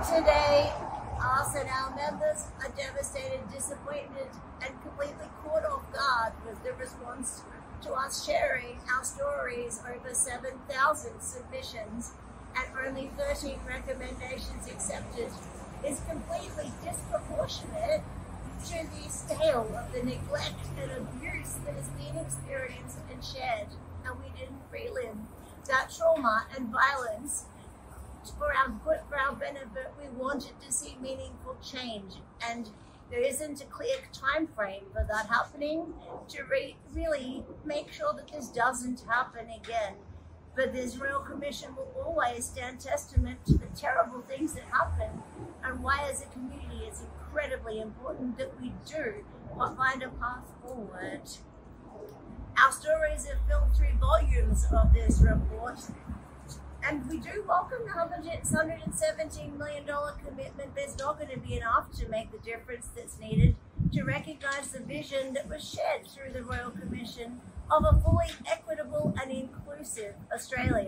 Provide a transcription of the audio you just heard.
Today, us and our members are devastated, disappointed, and completely caught off guard with the response to us sharing our stories over 7,000 submissions and only 13 recommendations accepted is completely disproportionate to the scale of the neglect and abuse that is being experienced and shared. And we didn't relive that trauma and violence for our good, our benefit. We wanted to see meaningful change, and there isn't a clear time frame for that happening to re- really make sure that this doesn't happen again. But this Royal Commission will always stand testament to the terrible things that happen and why, as a community, it's incredibly important that we do find a path forward. Our stories have filled three volumes of this report, and we do welcome the $117 million commitment. There's not going to be enough to make the difference that's needed to recognise the vision that was shared through the Royal Commission of a fully equitable and inclusive Australia.